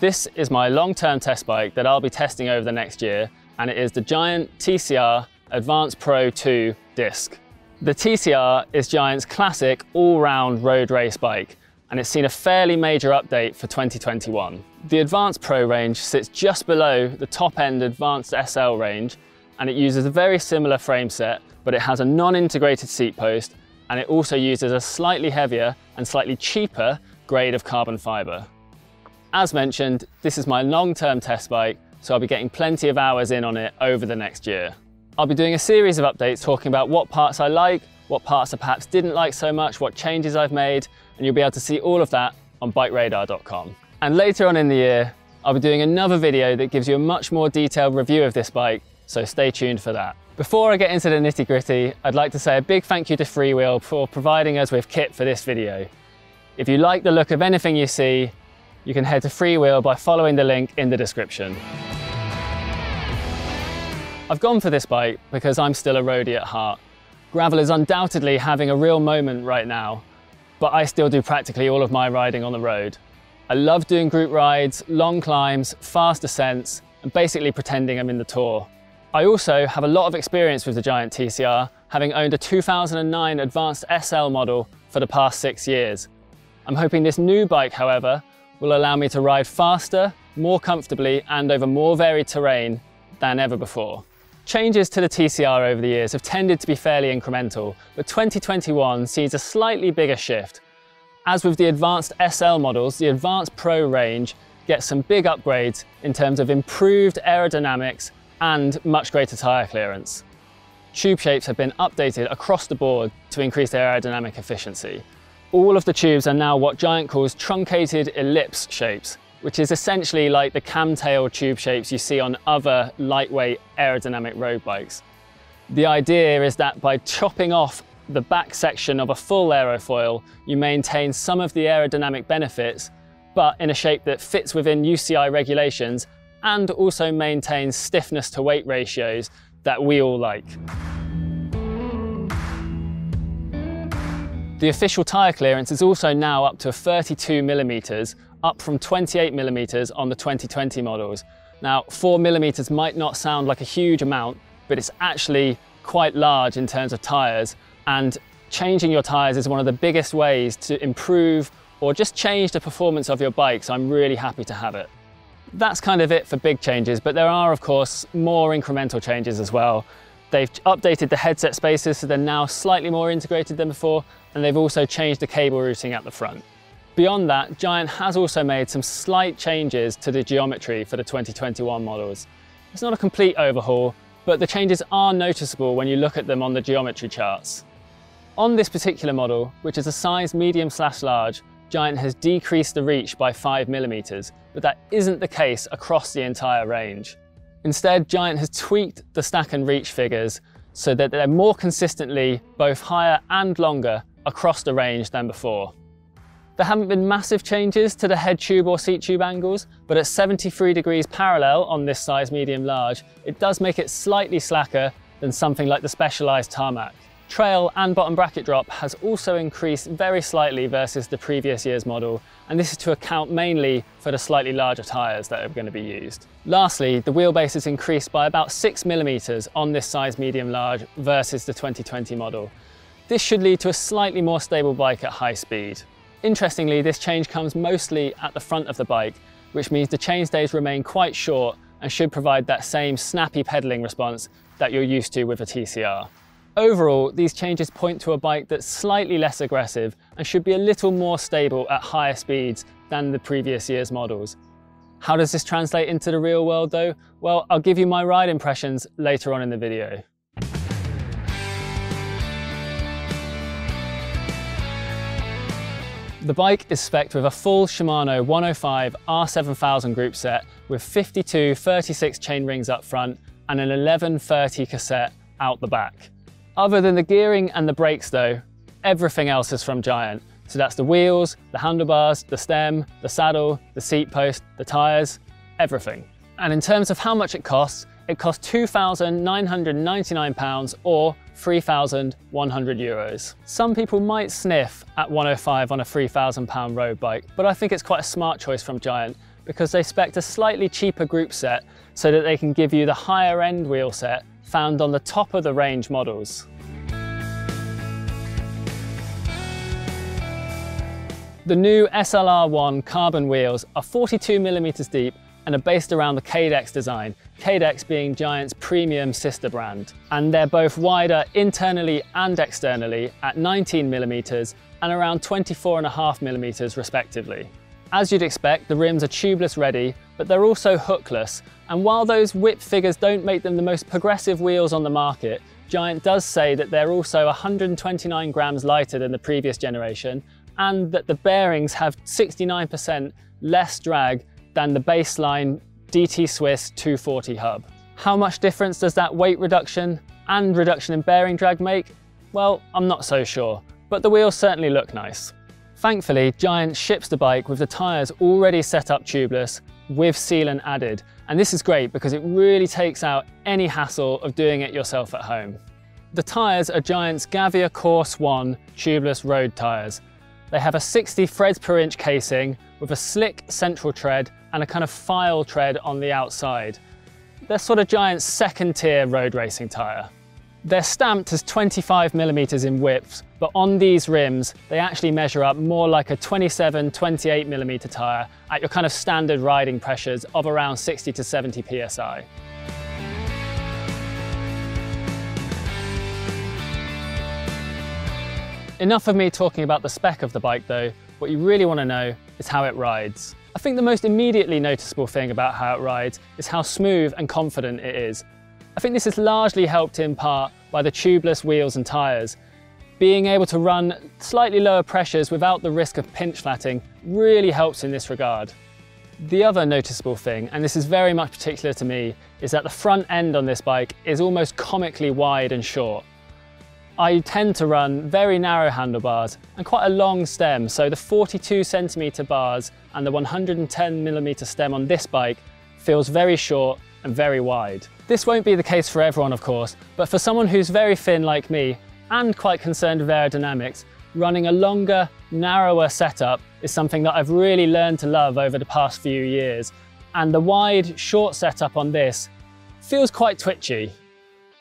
This is my long-term test bike that I'll be testing over the next year, and it is the Giant TCR Advance Pro 2 disc. The TCR is Giant's classic all-round road race bike, and it's seen a fairly major update for 2021. The Advanced Pro range sits just below the top-end Advanced SL range, and it uses a very similar frame set, but it has a non-integrated seat post, and it also uses a slightly heavier and slightly cheaper grade of carbon fibre. As mentioned, this is my long-term test bike, so I'll be getting plenty of hours in on it over the next year. I'll be doing a series of updates talking about what parts I like, what parts I perhaps didn't like so much, what changes I've made, and you'll be able to see all of that on bikeradar.com. And later on in the year, I'll be doing another video that gives you a much more detailed review of this bike, so stay tuned for that. Before I get into the nitty gritty, I'd like to say a big thank you to Freewheel for providing us with kit for this video. If you like the look of anything you see, you can head to Freewheel by following the link in the description. I've gone for this bike because I'm still a roadie at heart. Gravel is undoubtedly having a real moment right now, but I still do practically all of my riding on the road. I love doing group rides, long climbs, fast ascents, and basically pretending I'm in the tour. I also have a lot of experience with the Giant TCR, having owned a 2009 Advanced SL model for the past six years. I'm hoping this new bike, however, will allow me to ride faster, more comfortably, and over more varied terrain than ever before. Changes to the TCR over the years have tended to be fairly incremental, but 2021 sees a slightly bigger shift. As with the advanced SL models, the Advanced Pro range gets some big upgrades in terms of improved aerodynamics and much greater tyre clearance. Tube shapes have been updated across the board to increase their aerodynamic efficiency. All of the tubes are now what Giant calls truncated ellipse shapes, which is essentially like the Kammtail tube shapes you see on other lightweight aerodynamic road bikes. The idea is that by chopping off the back section of a full aerofoil, you maintain some of the aerodynamic benefits, but in a shape that fits within UCI regulations and also maintains stiffness to weight ratios that we all like. The official tyre clearance is also now up to 32 millimetres, up from 28 millimeters on the 2020 models. Now, four millimeters might not sound like a huge amount, but it's actually quite large in terms of tires. And changing your tires is one of the biggest ways to improve or just change the performance of your bike. So I'm really happy to have it. That's kind of it for big changes, but there are of course more incremental changes as well. They've updated the headset spacers so they're now slightly more integrated than before, and they've also changed the cable routing at the front. Beyond that, Giant has also made some slight changes to the geometry for the 2021 models. It's not a complete overhaul, but the changes are noticeable when you look at them on the geometry charts. On this particular model, which is a size medium slash large, Giant has decreased the reach by 5mm, but that isn't the case across the entire range. Instead, Giant has tweaked the stack and reach figures so that they're more consistently both higher and longer across the range than before. There haven't been massive changes to the head tube or seat tube angles, but at 73 degrees parallel on this size medium large, it does make it slightly slacker than something like the Specialized Tarmac. Trail and bottom bracket drop has also increased very slightly versus the previous year's model, and this is to account mainly for the slightly larger tyres that are going to be used. Lastly, the wheelbase has increased by about 6mm on this size medium large versus the 2020 model. This should lead to a slightly more stable bike at high speed. Interestingly, this change comes mostly at the front of the bike, which means the chainstays remain quite short and should provide that same snappy pedaling response that you're used to with a TCR. Overall, these changes point to a bike that's slightly less aggressive and should be a little more stable at higher speeds than the previous year's models. How does this translate into the real world though? Well, I'll give you my ride impressions later on in the video. The bike is spec'd with a full Shimano 105 R7000 group set with 52 36 chain rings up front and an 1130 cassette out the back. Other than the gearing and the brakes though, everything else is from Giant. So that's the wheels, the handlebars, the stem, the saddle, the seat post, the tyres, everything. And in terms of how much it costs, it costs £2,999 or 3,100 euros. Some people might sniff at 105 on a 3,000 pound road bike, but I think it's quite a smart choice from Giant because they spec a slightly cheaper group set so that they can give you the higher end wheel set found on the top of the range models. The new SLR1 carbon wheels are 42mm deep and are based around the Cadex design, Cadex being Giant's premium sister brand. And they're both wider internally and externally at 19mm and around 24.5mm respectively. As you'd expect, the rims are tubeless ready, but they're also hookless. And while those whip figures don't make them the most progressive wheels on the market, Giant does say that they're also 129 grams lighter than the previous generation and that the bearings have 69% less drag than the baseline DT Swiss 240 hub. How much difference does that weight reduction and reduction in bearing drag make? Well, I'm not so sure, but the wheels certainly look nice. Thankfully, Giant ships the bike with the tyres already set up tubeless with sealant added. And this is great because it really takes out any hassle of doing it yourself at home. The tyres are Giant's Gavia Course 1 tubeless road tyres. They have a 60 threads per inch casing with a slick central tread and a kind of file tread on the outside. They're sort of giant second tier road racing tyre. They're stamped as 25 millimeters in width, but on these rims, they actually measure up more like a 27, 28 millimeter tyre at your kind of standard riding pressures of around 60 to 70 PSI. Enough of me talking about the spec of the bike though, what you really want to know is how it rides. I think the most immediately noticeable thing about how it rides is how smooth and confident it is. I think this is largely helped in part by the tubeless wheels and tyres. Being able to run slightly lower pressures without the risk of pinch flatting really helps in this regard. The other noticeable thing, and this is very much particular to me, is that the front end on this bike is almost comically wide and short. I tend to run very narrow handlebars and quite a long stem, so the 42 centimeter bars and the 110 millimeter stem on this bike feels very short and very wide. This won't be the case for everyone, of course, but for someone who's very thin like me and quite concerned with aerodynamics, running a longer, narrower setup is something that I've really learned to love over the past few years. And the wide, short setup on this feels quite twitchy.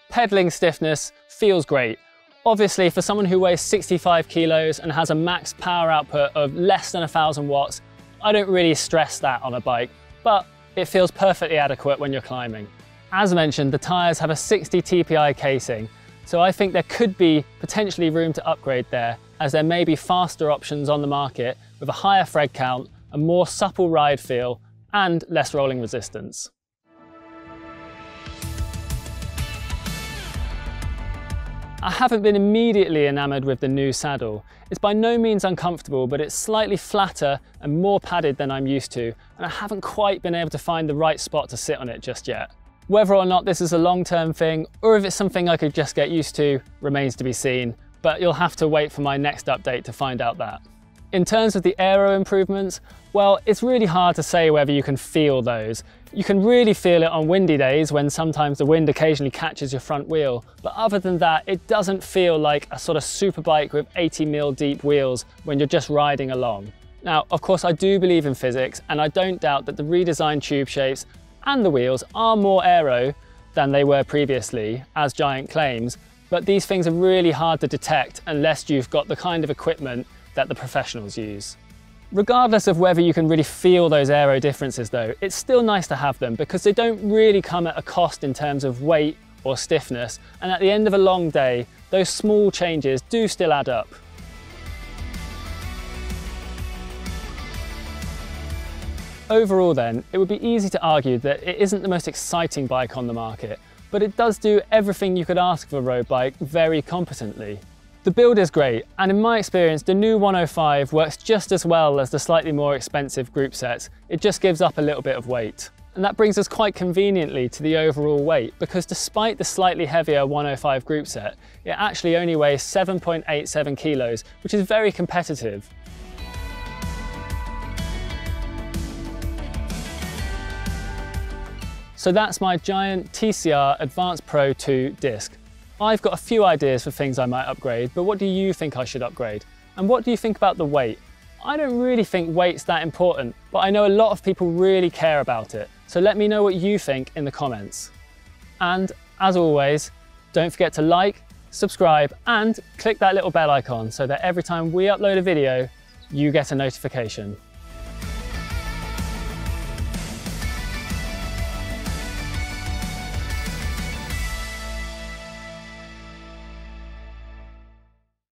Pedaling stiffness feels great, Obviously, for someone who weighs 65 kilos and has a max power output of less than 1000 watts, I don't really stress that on a bike, but it feels perfectly adequate when you're climbing. As mentioned, the tyres have a 60 TPI casing, so I think there could be potentially room to upgrade there, as there may be faster options on the market with a higher thread count, a more supple ride feel, and less rolling resistance. I haven't been immediately enamoured with the new saddle. It's by no means uncomfortable, but it's slightly flatter and more padded than I'm used to, and I haven't quite been able to find the right spot to sit on it just yet. Whether or not this is a long-term thing, or if it's something I could just get used to, remains to be seen, but you'll have to wait for my next update to find out that. In terms of the aero improvements, well, it's really hard to say whether you can feel those. You can really feel it on windy days when sometimes the wind occasionally catches your front wheel, but other than that, it doesn't feel like a sort of super bike with 80 mil deep wheels when you're just riding along. Now, of course, I do believe in physics, and I don't doubt that the redesigned tube shapes and the wheels are more aero than they were previously, as Giant claims, but these things are really hard to detect unless you've got the kind of equipment that the professionals use. Regardless of whether you can really feel those aero differences though, it's still nice to have them because they don't really come at a cost in terms of weight or stiffness, and at the end of a long day, those small changes do still add up. Overall then, it would be easy to argue that it isn't the most exciting bike on the market, but it does do everything you could ask of a road bike very competently. The build is great, and in my experience, the new 105 works just as well as the slightly more expensive group sets. It just gives up a little bit of weight. And that brings us quite conveniently to the overall weight, because despite the slightly heavier 105 group set, it actually only weighs 7.87 kilos, which is very competitive. So that's my Giant TCR Advanced Pro 2 disc. I've got a few ideas for things I might upgrade, but what do you think I should upgrade? And what do you think about the weight? I don't really think weight's that important, but I know a lot of people really care about it. So let me know what you think in the comments. And as always, don't forget to like, subscribe, and click that little bell icon so that every time we upload a video, you get a notification.